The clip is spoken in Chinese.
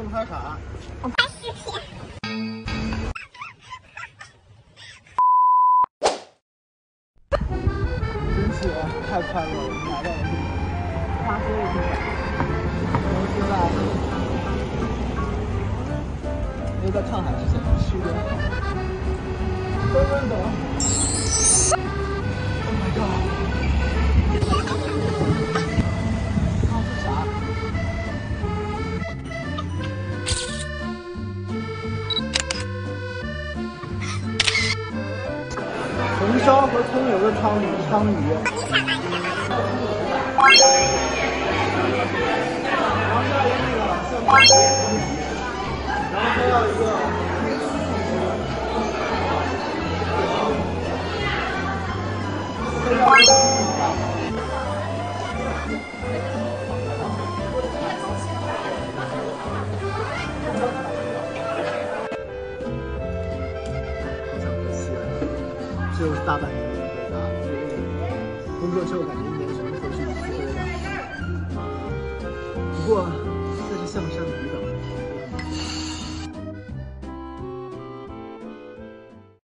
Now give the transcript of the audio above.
这么拍啥？我拍视频。真是太快乐了，拿到了这里，花车也挺赶，我知道。因为在看海之前吃点红烧和葱油的汤鱼，汤鱼。然后，还要一个。这又是大半年没回家，所以工作之后感觉一年只能回去一次回两次。不过，在这象山。